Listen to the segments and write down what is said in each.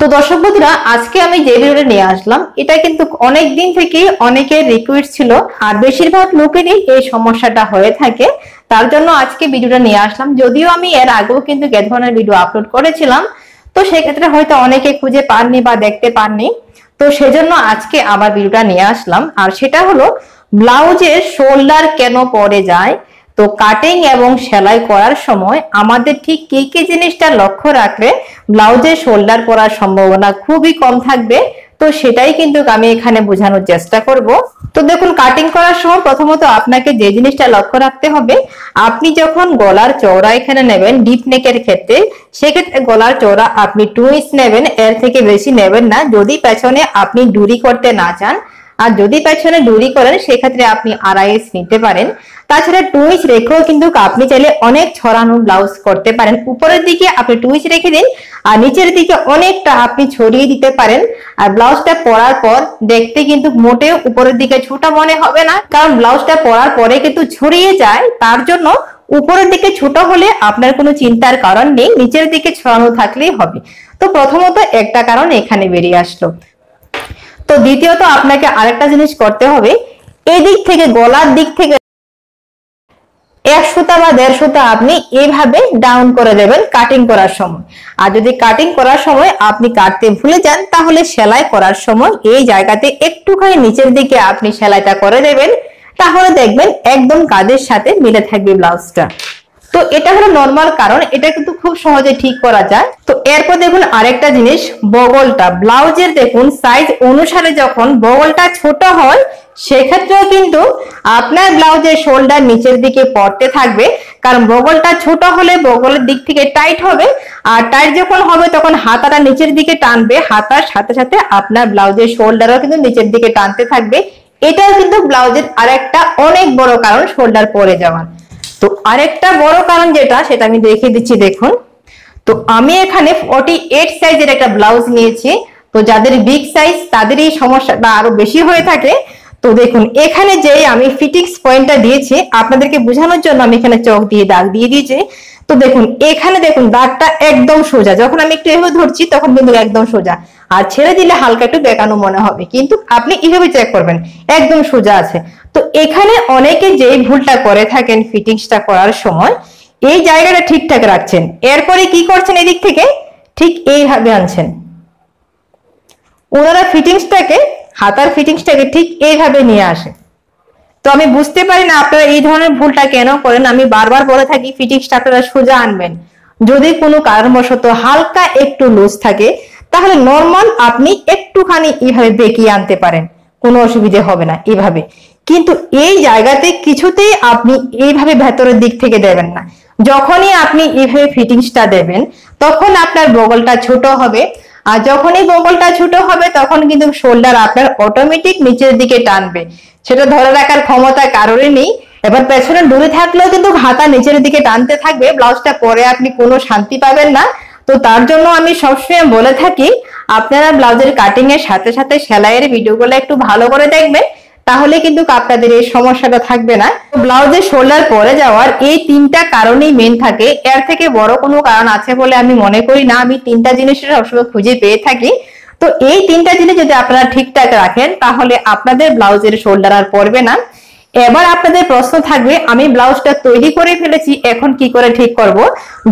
তো দর্শক বন্ধুরা, আজকে আমি যে ভিডিওটা নিয়ে আসলাম, এটা কিন্তু অনেক দিন থেকেই অনেকের রিকোয়েস্ট ছিল, আর বেশিরভাগ লোকেরই এই সমস্যাটা হয়ে থাকে। তার জন্য আজকে ভিডিওটা নিয়ে আসলাম। যদিও আমি এর আগেও কিন্তু এ ধরনের ভিডিও আপলোড করেছিলাম, তো সেক্ষেত্রে হয়তো অনেকে খুঁজে পাননি বা দেখতে পাননি। তো সেজন্য আজকে আবার ভিডিওটা নিয়ে আসলাম। আর সেটা হলো, ব্লাউজের শোল্ডার কেন পড়ে যায়? তো কাটিং এবং সেলাই করার সময় আমাদের ঠিক কি কি জিনিসটা লক্ষ্য রাখলে ব্লাউজের শোল্ডার পরার সম্ভাবনা খুবই কম থাকবে। তো সেটাই কিন্তু আমি এখানে বোঝানোর চেষ্টা করব। তো দেখুন কাটিং করার সময় প্রথমত আপনাকে যে জিনিসটা লক্ষ্য রাখতে হবে, আপনি যখন গলার চওড়া এখানে নেবেন ডিপ নেকের ক্ষেত্রে, সেক্ষেত্রে গলার চওড়া আপনি টু ইঞ্চ নেবেন, এর থেকে বেশি নেবেন না। যদি পেছনে আপনি ডুরি করতে না চান, আর যদি পেছনে ডুরি করেন, সেক্ষেত্রে আপনি আড়াই ইঞ্চ নিতে পারেন। তাছাড়া টু ইঞ্চ রেখেও কিন্তু আপনি চাইলে অনেক ছড়ানো ব্লাউজ করতে পারেন। উপরের দিকে আপনি টু ইঞ্চ রেখে দিন, আর নিচের দিকে অনেকটা আপনি ছড়িয়ে দিতে পারেন। আর ব্লাউজটা পরার পর দেখতে কিন্তু মোটেও উপরের দিকে ছোটা মনে হবে না, কারণ ব্লাউজটা পরার পরে কিন্তু ছড়িয়ে যায়। তার জন্য উপরের দিকে ছোট হলে আপনার কোনো চিন্তার কারণ নেই, নিচের দিকে ছড়ানো থাকলেই হবে। তো প্রথমত একটা কারণ এখানে বেরিয়ে আসলো। তো দ্বিতীয়ত আপনাকে আরেকটা জিনিস করতে হবে এই দিক থেকে গলার দিক থেকে এক সুতা বা দেড় সুতা আপনি এইভাবে ডাউন করে দেবেন কাটিং করার সময়। আর যদি কাটিং করার সময় আপনি কাটতে ভুলে যান, তাহলে সেলাই করার সময় এই জায়গাতে একটুখানি নিচের দিকে আপনি সেলাইটা করে দেবেন তাহলে দেখবেন একদম কাজের সাথে মিলে থাকবে ব্লাউজটা তো এটা হলো নর্মাল কারণ, এটা কিন্তু খুব সহজে ঠিক করা যায়। তো এরপর দেখুন আরেকটা জিনিস, বগলটা। ব্লাউজের দেখুন সাইজ অনুসারে যখন বগলটা ছোট হয় সেক্ষেত্রেও কিন্তু আপনার ব্লাউজের শোল্ডার নিচের দিকে পড়তে থাকবে। কারণ বগলটা ছোট হলে বগলের দিক থেকে টাইট হবে। আর টাইট যখন হবে, তখন হাতাটা নিচের দিকে টানবে। হাতার সাথে সাথে আপনার ব্লাউজের শোল্ডারও কিন্তু নিচের দিকে টানতে থাকবে। এটাও কিন্তু ব্লাউজের আরেকটা অনেক বড় কারণ শোল্ডার পরে যাওয়ার। তো আরেকটা বড় কারণ যেটা, সেটা আমি দেখিয়ে দিচ্ছি, দেখুন। তো আমি এখানে ফর্টি এইট সাইজের একটা ব্লাউজ নিয়েছি। তো যাদের বিগ সাইজ তাদের এই সমস্যাটা আরও বেশি হয়ে থাকে। তো দেখুন, এখানে যে আমি ফিটিংস পয়েন্টটা দিয়েছি, আপনাদেরকে বোঝানোর জন্য আমি এখানে চক দিয়ে দাগ দিয়ে দিয়েছি। তো দেখুন, এখানে দেখুন, দাগটা একদম সোজা। যখন আমি একটু এভাবে ধরছি, তখন কিন্তু একদম সোজা। আর ছেড়ে দিলে হালকা একটু বেকানো মনে হবে। কিন্তু আপনি এভাবে চেক করবেন, একদম সোজা আছে। তো এখানে অনেকে যে ভুলটা করে থাকেন ফিটিংসটা করার সময়, এই জায়গাটা ঠিকঠাক রাখছেন। এরপরে কি করছেন এদিক থেকে? ঠিক এইভাবে আনছেন। ওনারা ফিটিংসটাকে হাতার ফিটিংসটাকে ঠিক এইভাবে নিয়ে আসে। তো আমি বুঝতে পারি না আপনারা এই ধরনের ভুলটা কেন করেন। আমি বারবার বলে থাকি ফিটিংসটা আপনারা সোজা আনবেন। যদি কোনো কারণবশত হালকা একটু লুজ থাকে, তাহলে নর্মাল আপনি একটুখানি এইভাবে বেঁকিয়ে আনতে পারেন। কোনো অসুবিধে হবে না এইভাবে। কিন্তু এই জায়গাতে কিছুতেই আপনি এইভাবে ভেতরের দিক থেকে দেবেন না। যখনই আপনি এইভাবে ফিটিংসটা দেবেন, তখন আপনার বগলটা ছোট হবে। আর যখনই বগলটা ছোট হবে, তখন কিন্তু শোল্ডার আপনার অটোমেটিক নিচের দিকে টানবে। সেটা ধরে রাখার ক্ষমতা কারোরই নেই। এবার পেছনে ডুরে থাকলেও কিন্তু হাতা নিচের দিকে টানতে থাকবে। ব্লাউজটা পরে আপনি কোনো শান্তি পাবেন না। তো তার জন্য আমি সবসময় বলে থাকি, আপনারা ব্লাউজের কাটিং এর সাথে সাথে সেলাইয়ের ভিডিওগুলো একটু ভালো করে দেখবেন। তাহলে কিন্তু আপনাদের এই সমস্যাটা থাকবে না। ব্লাউজের শোল্ডার পরে যাওয়ার এই তিনটা কারণেই মেন থাকে। এর থেকে বড় কোনো কারণ আছে বলে আমি মনে করি না। আমি তিনটা জিনিসের সবসময় খুঁজে পেয়ে থাকি। তো এই তিনটা জিনিস যদি আপনারা ঠিকঠাক রাখেন, তাহলে আপনাদের ব্লাউজের শোল্ডার আর পড়বে না। এবার আপনাদের প্রশ্ন থাকবে, আমি ব্লাউজটা তৈরি করে ফেলেছি, এখন কি করে ঠিক করব?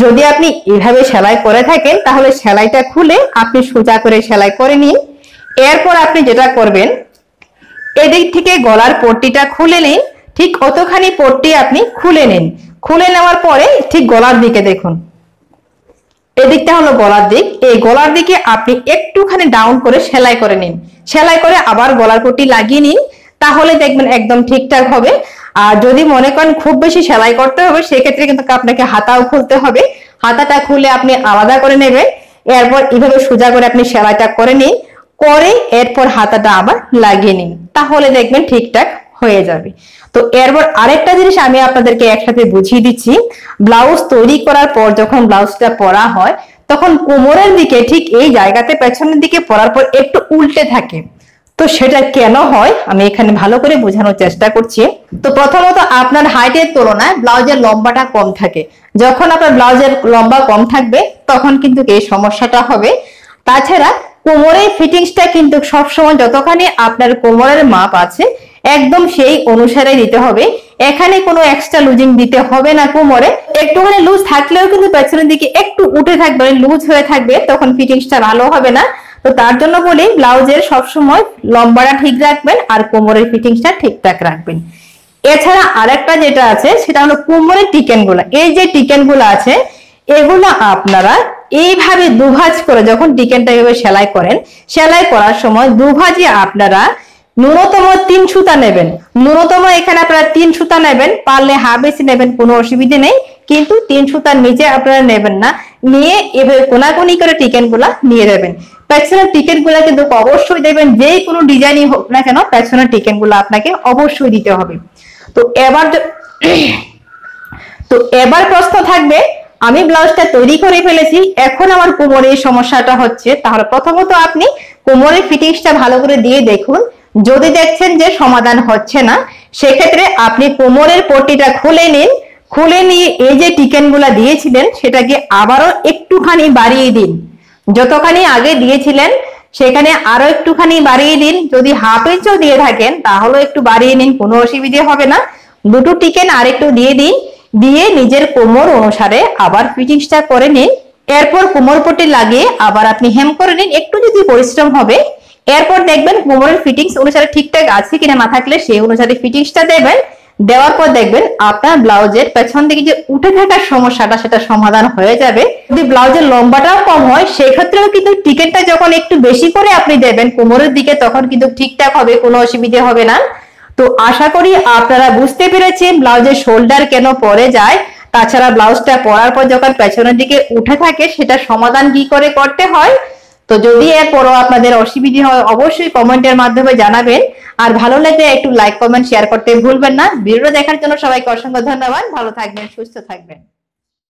যদি আপনি এভাবে সেলাই করে থাকেন, তাহলে সেলাইটা খুলে আপনি সোজা করে সেলাই করে নিন। এরপর আপনি যেটা করবেন এদিক থেকে গলার পট্টিটা খুলে নিন। ঠিক অতখানি পট্টি আপনি খুলে নিন। খুলে নেওয়ার পরে ঠিক গলার দিকে দেখুন। এদিকটা হলো গলার দিক। এই গলার দিকে আপনি একটুখানি ডাউন করে সেলাই করে নিন। সেলাই করে আবার গলার পট্টি লাগিয়ে নিন। তাহলে দেখবেন একদম ঠিকঠাক হবে। আর যদি মনে করেন খুব বেশি সেলাই করতে হবে, সেক্ষেত্রে কিন্তু আপনাকে হাতাও খুলতে হবে। হাতাটা খুলে আপনি আলাদা করে নেবেন। এরপর এইভাবে সোজা করে আপনি সেলাইটা করে নিন। করে এরপর হাতাটা আবার লাগিয়ে নিন। তাহলে দেখবেন ঠিকঠাক হয়ে যাবে। তো এরপর আরেকটা জিনিস আমি আপনাদেরকে একসাথে বুঝিয়ে দিচ্ছি। ব্লাউজ তৈরি করার পর যখন ব্লাউজটা পরা হয়, তখন কোমরের দিকে ঠিক এই জায়গাতে পেছনের দিকে পরার পর একটু উল্টে থাকে। তো সেটা কেন হয়? আমি এখানে ভালো করে বোঝানোর চেষ্টা করছি। তো প্রথমত আপনার হাইটের তুলনায় ব্লাউজের লম্বাটা কম থাকে। যখন আপনার ব্লাউজের লম্বা কম থাকবে, তখন কিন্তু এই সমস্যাটা হবে। তাছাড়া কোমরের ফিটিংসটা কিন্তু সবসময় যতখানি আপনার কোমরের মাপ আছে, একদম সেই অনুসারে দিতে হবে। এখানে কোনো এক্সট্রা লুজিং দিতে হবে না কোমরে। একটুখানি লুজ থাকলেও কিন্তু পেছনের দিকে একটু উঠে থাকবে লুজ হয়ে থাকবে, তখন ফিটিংসটা ভালো হবে না। তো তার জন্য বলি, ব্লাউজের সবসময় লম্বাটা ঠিক রাখবেন আর কোমরের ফিটিংসটা ঠিকঠাক রাখবেন। এছাড়া আরেকটা যেটা আছে, সেটা হলো কোমরের টিকেনগুলা। এই যে টিকেনগুলো আছে, এগুলো আপনারা এইভাবে দুভাজ করে যখন টিকেনটা এভাবে সেলাই করেন, সেলাই করার সময় দুভাজে আপনারা ন্যূনতম তিন সুতা নেবেন। ন্যূনতম এখানে আপনারা তিন সুতা নেবেন, পারলে হা বেশি নেবেন, কোনো অসুবিধে নেই। কিন্তু তিন সুতার নিচে আপনারা নেবেন না, নিয়ে এভাবে কোনাকুনি করে টিকেনগুলা নিয়ে দেবেন পেছনের টিকেটগুলা কিন্তু অবশ্যই দেবেন, যে কোনো ডিজাইনই হোক না কেন পেছনের টিকেটগুলো আপনাকে অবশ্যই দিতে হবে। তো এবার তো এবার প্রশ্ন থাকবে আমি ব্লাউজটা তৈরি করে ফেলেছি। এখন আমার কোমরে এই সমস্যাটা হচ্ছে, তাহলে প্রথমত আপনি কোমরের ফিটিংসটা ভালো করে দিয়ে দেখুন। যদি দেখছেন যে সমাধান হচ্ছে না, সেক্ষেত্রে আপনি কোমরের পট্টিটা খুলে নিন। খুলে নিয়ে এই যে টিকেনগুলা দিয়েছিলেন, সেটাকে আবারও একটুখানি বাড়িয়ে দিন। যতখানি আগে দিয়েছিলেন, সেখানে আরও একটুখানি বাড়িয়ে দিন। যদি হাফ ইঞ্চও দিয়ে থাকেন, তাহলেও একটু বাড়িয়ে নিন, কোনো অসুবিধে হবে না। দুটো টিকেন আর একটু দিয়ে দিন। দিয়ে নিজের কোমর অনুসারে আবার ফিটিংসটা করে নিন। এরপর কোমর পট্টি লাগিয়ে আবার আপনি হেম করে নিন। একটু যদি পরিশ্রম হবে, এরপর দেখবেন কোমরের ফিটিংস অনুসারে ঠিকঠাক আছে কিনা না থাকলে সেই অনুসারে ফিটিংসটা দেবেন। দেওয়ার পর দেখবেন আপনার ব্লাউজের পেছন দিকে যে উঠে থাকার সমস্যাটা, সেটা সমাধান হয়ে যাবে। যদি ব্লাউজের লম্বাটাও কম হয়, সেক্ষেত্রেও কিন্তু টিকেটটা যখন একটু বেশি করে আপনি দেবেন কোমরের দিকে, তখন কিন্তু ঠিকঠাক হবে, কোনো অসুবিধে হবে না। তো আশা করি আপনারা বুঝতে পেরেছেন ব্লাউজের শোল্ডার কেন পরে যায়। তাছাড়া ব্লাউজটা পরার পর যখন পেছনের দিকে উঠে থাকে, সেটা সমাধান কি করে করতে হয়? তো যদি এরপরও আপনাদের অসুবিধে হয়, অবশ্যই কমেন্টের মাধ্যমে জানাবেন। আর ভালো লাগলে একটু লাইক কমেন্ট শেয়ার করতে ভুলবেন না। ভিডিও দেখার জন্য সবাইকে অসংখ্য ধন্যবাদ। ভালো থাকবেন, সুস্থ থাকবেন।